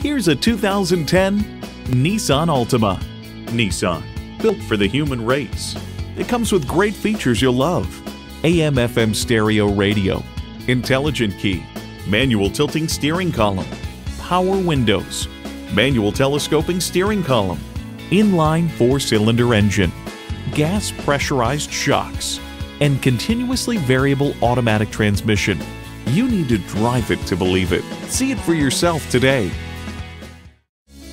Here's a 2010 Nissan Altima. Nissan, built for the human race. It comes with great features you'll love. AM FM stereo radio, intelligent key, manual tilting steering column, power windows, manual telescoping steering column, inline four-cylinder engine, gas pressurized shocks, and continuously variable automatic transmission. You need to drive it to believe it. See it for yourself today.